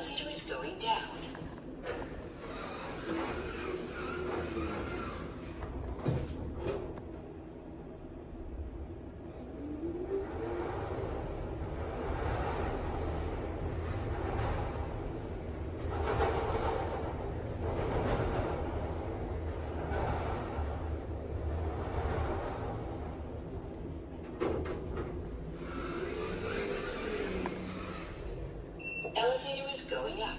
voltage was going down. elevator is going up.